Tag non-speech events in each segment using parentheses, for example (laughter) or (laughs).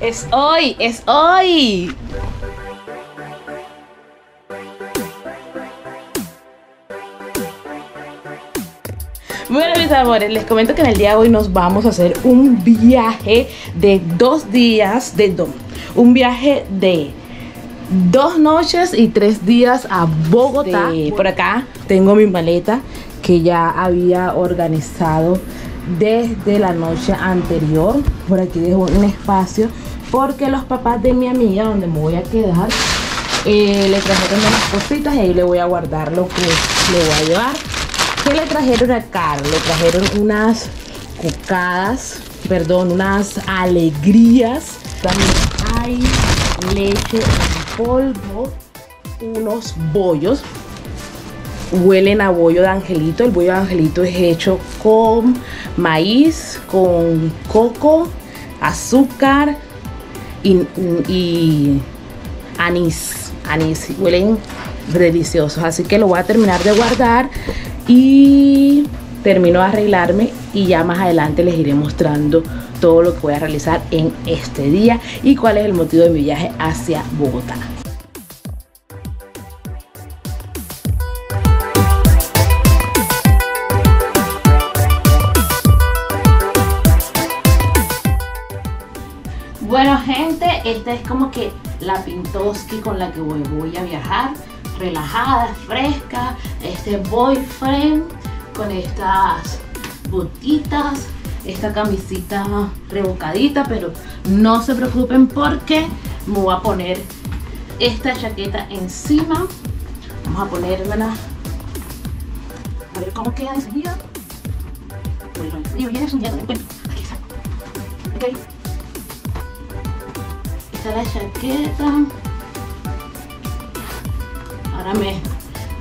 Es hoy, es hoy. Bueno mis amores, les comento que en el día de hoy nos vamos a hacer un viaje de dos días, de dos, un viaje de dos noches y tres días a Bogotá. por acá tengo mi maleta que ya había organizado desde la noche anterior. Por aquí dejo un espacio porque los papás de mi amiga donde me voy a quedar eh, le trajeron unas cositas y ahí le voy a guardar lo que le voy a llevar ¿Qué le trajeron acá? Le trajeron unas cocadas, perdón, unas alegrías. También hay leche en polvo, unos bollos. Huelen a bollo de angelito. El bollo de angelito es hecho con maíz, con coco, azúcar y, anís. Anís. Huelen deliciosos. Así que lo voy a terminar de guardar y termino de arreglarme y ya más adelante les iré mostrando todo lo que voy a realizar en este día y cuál es el motivo de mi viaje hacia Bogotá. Gente, esta es como que la Pintoski con la que voy, a viajar relajada, fresca, este boyfriend con estas botitas, esta camisita rebocadita, pero no se preocupen porque me voy a poner esta chaqueta encima. Vamos a ponérmela. A ver cómo queda enseguida. Bueno, viene ya Bueno, aquí está. Ok. La chaqueta. Ahora me,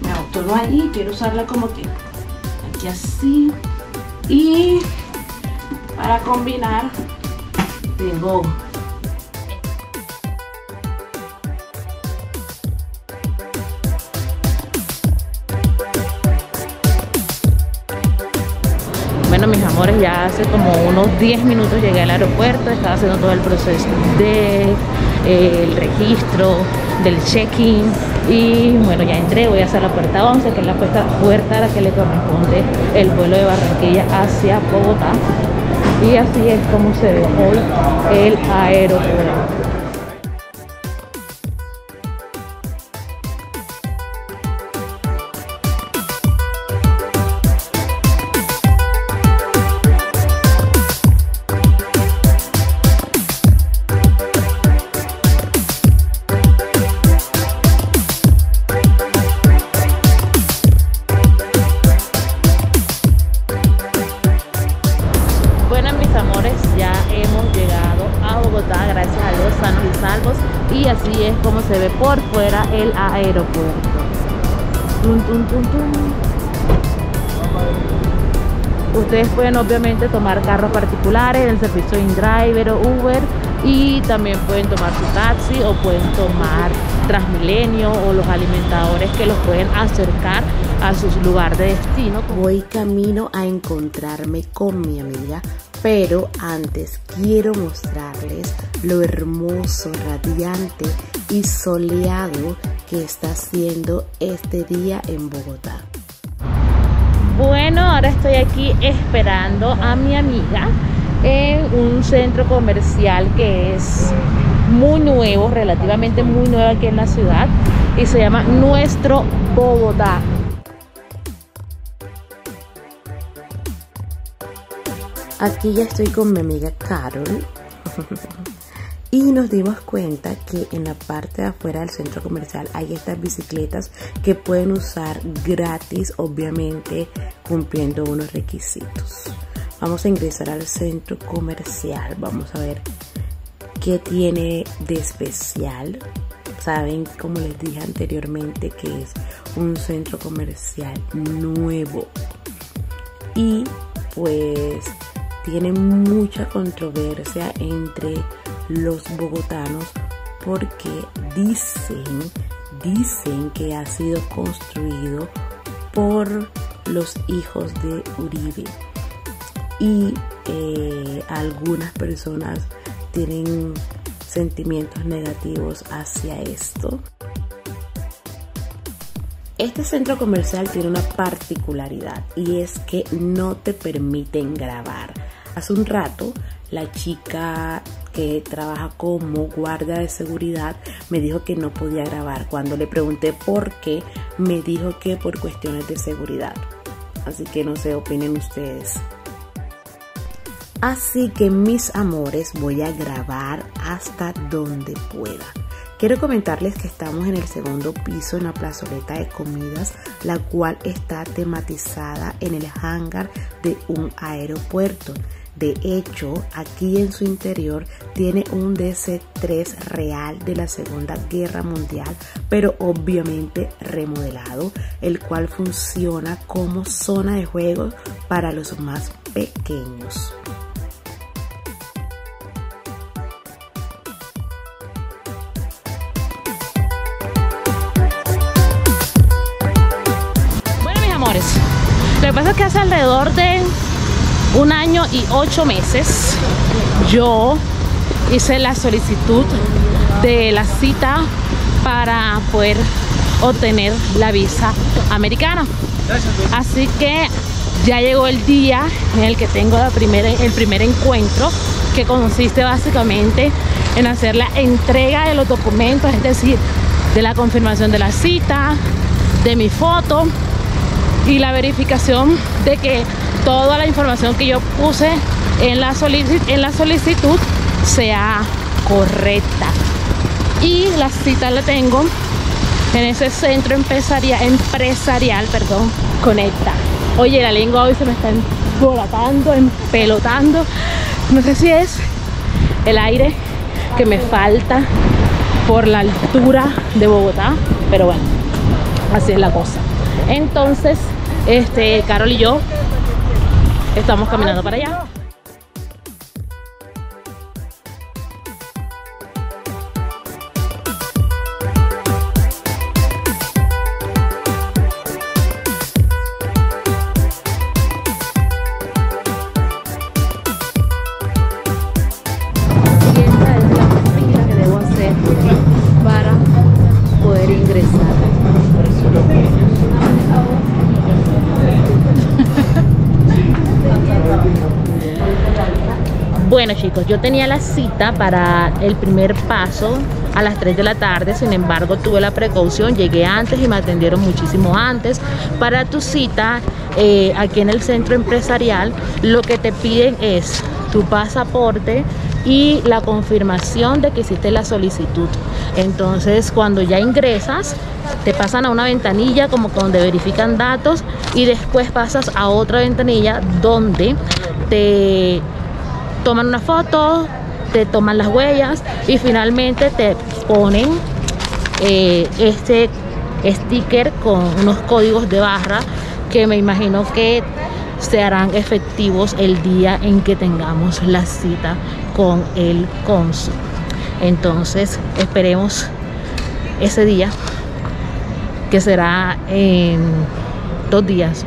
me autono ahí, quiero usarla como que aquí así. Y para combinar tengo Bueno, mis amores, ya hace como unos 10 minutos llegué al aeropuerto, estaba haciendo todo el proceso del de, registro, del check-in y bueno, ya entré, voy a hacer la puerta 11, que es la puerta, puerta a la que le corresponde el vuelo de Barranquilla hacia Bogotá. Y así es como se ve hoy el aeropuerto. Fuera el aeropuerto. Ustedes pueden obviamente tomar carros particulares, el servicio InDriver o Uber y también pueden tomar su taxi o pueden tomar Transmilenio o los alimentadores que los pueden acercar a su lugar de destino. Voy camino a encontrarme con mi amiga pero antes quiero mostrarles lo hermoso, radiante y soleado que está haciendo este día en Bogotá. Bueno, ahora estoy aquí esperando a mi amiga en un centro comercial que es muy nuevo, relativamente muy nuevo aquí en la ciudad y se llama Nuestro Bogotá. Aquí ya estoy con mi amiga Carol. (laughs) y nos dimos cuenta que en la parte de afuera del centro comercial hay estas bicicletas que pueden usar gratis, obviamente cumpliendo unos requisitos. Vamos a ingresar al centro comercial, vamos a ver qué tiene de especial. Saben, como les dije anteriormente, que es un centro comercial nuevo. Y pues tiene mucha controversia entre los bogotanos porque dicen, dicen que ha sido construido por los hijos de Uribe y eh, algunas personas tienen sentimientos negativos hacia esto. Este centro comercial tiene una particularidad y es que no te permiten grabar. Hace un rato la chica que trabaja como guardia de seguridad me dijo que no podía grabar. Cuando le pregunté por qué, me dijo que por cuestiones de seguridad. Así que no sé, opinen ustedes. Así que mis amores voy a grabar hasta donde pueda. Quiero comentarles que estamos en el segundo piso en la plazoleta de comidas, la cual está tematizada en el hangar de un aeropuerto. De hecho, aquí en su interior tiene un DC-3 real de la Segunda Guerra Mundial, pero obviamente remodelado, el cual funciona como zona de juegos para los más pequeños. Lo que pasa es que hace alrededor de un año y ocho meses yo hice la solicitud de la cita para poder obtener la visa americana. Así que ya llegó el día en el que tengo la el primer encuentro que consiste básicamente en hacer la entrega de los documentos, es decir, de la confirmación de la cita, de mi foto y la verificación de que toda la información que yo puse en la, en la solicitud sea correcta. Y la cita la tengo en ese centro empresarial, empresarial perdón, Conecta. Oye, la lengua hoy se me está embolatando, empelotando. No sé si es el aire que me falta por la altura de Bogotá, pero bueno, así es la cosa. Entonces, este, Carol y yo estamos caminando para allá. Bueno chicos, yo tenía la cita para el primer paso a las 3 de la tarde, sin embargo tuve la precaución, llegué antes y me atendieron muchísimo antes. Para tu cita eh, aquí en el centro empresarial, lo que te piden es tu pasaporte y la confirmación de que hiciste la solicitud. Entonces cuando ya ingresas, te pasan a una ventanilla como donde verifican datos y después pasas a otra ventanilla donde te toman una foto, te toman las huellas y finalmente te ponen eh, este sticker con unos códigos de barra que me imagino que se harán efectivos el día en que tengamos la cita con el cónsul. Entonces esperemos ese día que será en dos días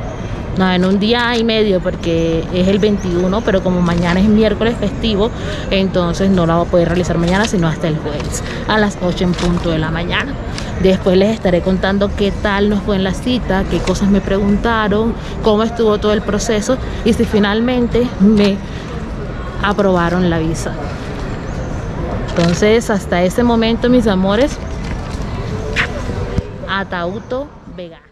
no, en un día y medio porque es el 21, pero como mañana es miércoles festivo, entonces no la voy a poder realizar mañana, sino hasta el jueves a las 8 en punto de la mañana. Después les estaré contando qué tal nos fue en la cita, qué cosas me preguntaron, cómo estuvo todo el proceso y si finalmente me aprobaron la visa. Entonces, hasta ese momento, mis amores, Atauto Vega.